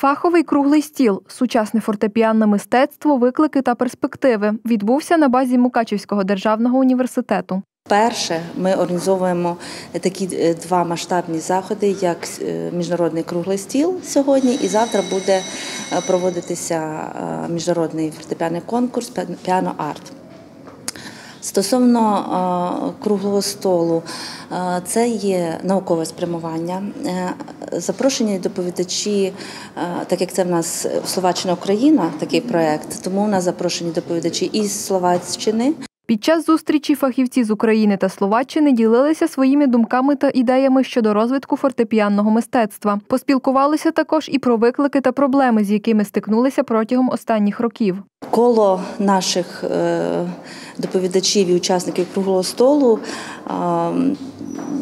Фаховий круглий стіл, сучасне фортепіанне мистецтво, виклики та перспективи відбувся на базі Мукачівського державного університету. Перше, ми організовуємо такі е, два масштабні заходи, як е, міжнародний круглий стіл сьогодні, і завтра буде е, проводитися міжнародний фортепіаний конкурс Піано Арт. Стосовно круглого столу, це є наукове спрямування. Запрошені доповідачі, е, так як це в нас Словаччина Україна, такий проект, тому у нас запрошені доповідачі із Словаччини, Під час зустрічі фахівці з України та Словаччини ділилися своїми думками та ідеями щодо розвитку фортепіанного мистецтва. Поспілкувалися також і про виклики та проблеми, з якими стикнулися протягом останніх років. Коло наших е, доповідачів і учасників круглого столу е,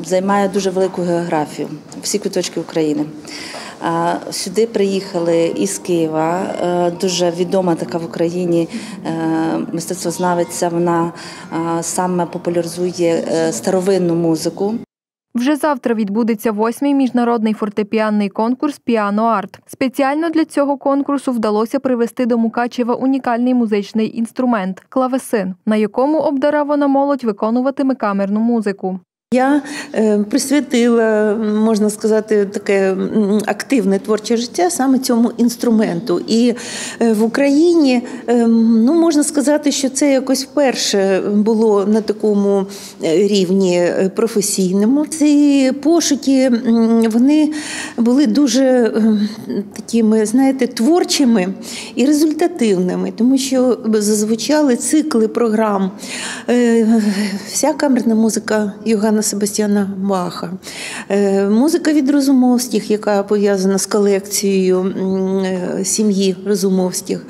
займає дуже велику географію, всі куточки України. Сюди приїхали із Києва, е, дуже відома така в Україні е, мистецтвознавиця. Вона е, саме популяризує старовинну музику. Вже завтра відбудеться восьмий міжнародний фортепіанний конкурс Піано Арт. Спеціально для цього конкурсу вдалося привезти до Мукачева унікальний музичний інструмент клавесин, на якому обдарована молодь виконуватиме камерну музику. Я е, присвятила, можна сказати, таке активне творче життя саме цьому інструменту. І е, в Україні е, ну, можна сказати, що це якось вперше було на такому рівні професійному. Ці пошуки вони були дуже такими, знаєте, творчими і результативними, тому що зазвучали цикли програм. Вся камерна музика Йоганна Себастьяна Баха, е, музика від Розумовських, яка пов'язана з колекцією е, сім'ї Розумовських,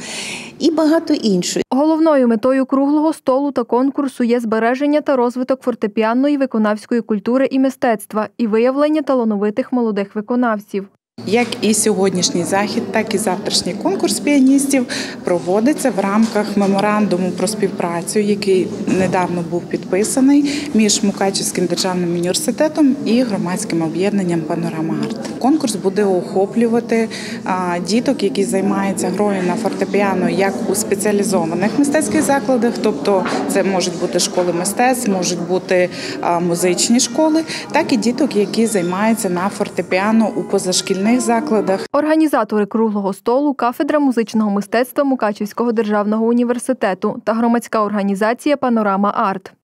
і багато іншого. Головною метою круглого столу та конкурсу є збереження та розвиток фортепіанної виконавської культури і мистецтва і виявлення талановитих молодих виконавців. Як і сьогоднішній захід, так і завтрашній конкурс піаністів проводиться в рамках меморандуму про співпрацю, який недавно був підписаний між Мукачівським державним університетом і громадським об'єднанням Панорама Арт. Конкурс буде охоплювати діток, які займаються грою на фортепіано як у спеціалізованих мистецьких закладах, тобто це можуть бути школи мистецтв, можуть бути музичні школи, так і діток, які займаються на фортепіано у позашкільних закладах. Організатори круглого столу, кафедра музичного мистецтва Мукачівського державного університету та громадська організація Панорама Арт.